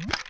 Mm-hmm.